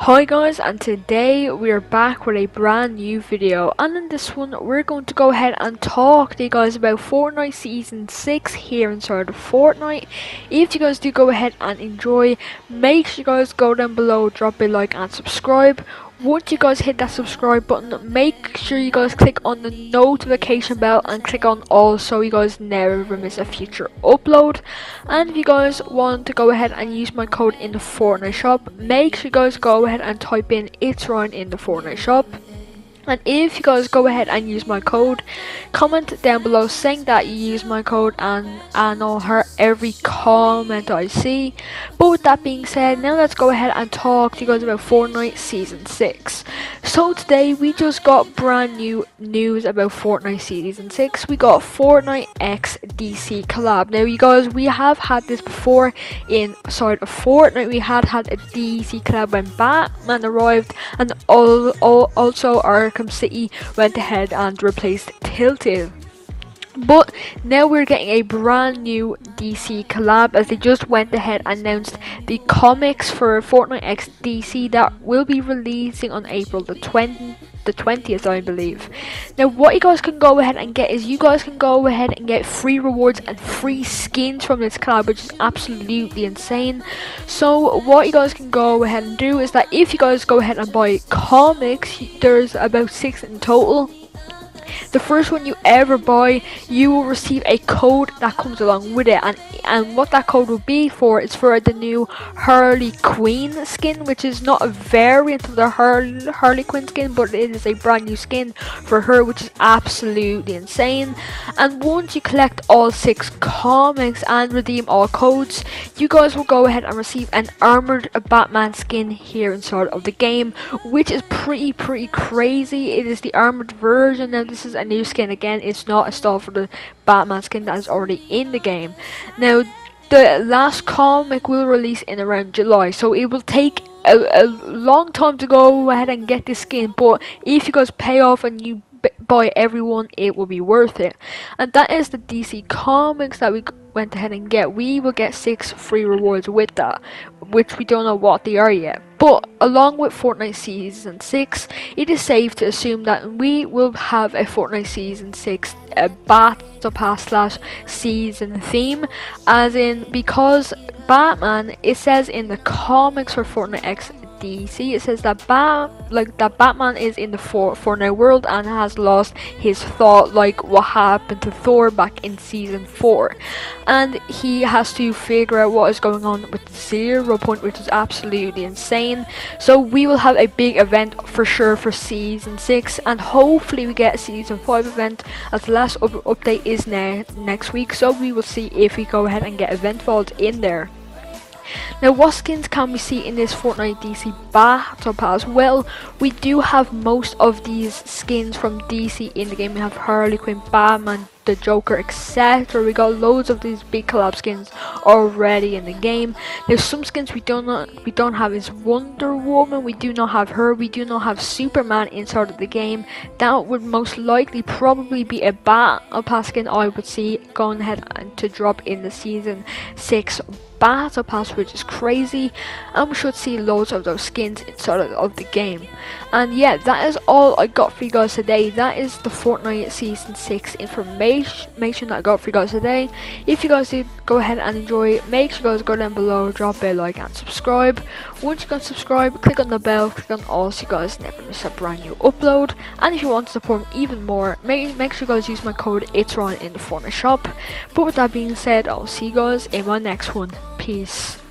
Hi guys and today we are back with a brand new video and in this one we're going to go ahead and talk to you guys about Fortnite Season 6 here inside of Fortnite. If you guys do go ahead and enjoy, make sure you guys go down below, drop a like and subscribe once you guys hit that subscribe button make sure you guys click on the notification bell and click on all so you guys never miss a future upload. And if you guys want to go ahead and use my code in the Fortnite shop make sure you guys go ahead and type in it's Ryan in the Fortnite shop and if you guys go ahead and use my code, comment down below saying that you use my code and, and I'll hurt every comment I see. But with that being said, now let's go ahead and talk to you guys about Fortnite Season 6. So today we just got brand new news about Fortnite Season 6. We got Fortnite X DC collab. Now you guys, we have had this before inside of Fortnite. We had had a DC collab when Batman arrived and all, all also our Arkham City went ahead and replaced Tilted. But now we're getting a brand new DC collab as they just went ahead and announced the comics for Fortnite X DC that will be releasing on April the 20th the 20th I believe. Now what you guys can go ahead and get is you guys can go ahead and get free rewards and free skins from this collab which is absolutely insane. So what you guys can go ahead and do is that if you guys go ahead and buy comics there's about 6 in total the first one you ever buy, you will receive a code that comes along with it, and and what that code will be for is for the new Harley Quinn skin, which is not a variant of the Harley, Harley Quinn skin, but it is a brand new skin for her, which is absolutely insane. And once you collect all six comics and redeem all codes, you guys will go ahead and receive an armored Batman skin here inside of the game, which is pretty pretty crazy. It is the armored version. Now this is a new skin again. It's not a stall for the Batman skin that is already in the game. Now, the last comic will release in around July, so it will take a, a long time to go ahead and get this skin. But if you guys pay off and you buy everyone, it will be worth it. And that is the DC Comics that we went ahead and get. We will get six free rewards with that, which we don't know what they are yet. But along with Fortnite Season 6, it is safe to assume that we will have a Fortnite Season 6 a Battle Pass slash season theme, as in because Batman, it says in the comics for Fortnite X DC. It says that Bat like that Batman is in the for Fortnite world and has lost his thought like what happened to Thor back in season four. And he has to figure out what is going on with Zero Point, which is absolutely insane. So we will have a big event for sure for season six and hopefully we get a season five event as the last up update is ne next week. So we will see if we go ahead and get event vault in there. Now what skins can we see in this Fortnite DC Battle Pass? Well, we do have most of these skins from DC in the game. We have Harley Quinn, Batman, the Joker, etc. We got loads of these big collab skins already in the game. There's some skins we don't not, we don't have is Wonder Woman. We do not have her. We do not have Superman inside of the game. That would most likely probably be a battle pass skin I would see going ahead and to drop in the season six battle pass which is crazy and we should see loads of those skins inside of the game and yeah that is all I got for you guys today that is the Fortnite season 6 information that I got for you guys today if you guys did go ahead and enjoy make sure you guys go down below drop a like and subscribe. Once you guys subscribe click on the bell click on all so you guys never miss a brand new upload. And if you want to support me even more make, make sure you guys use my code it's Ryan in the Fortnite shop. But with that being said I'll see you guys in my next one. Peace.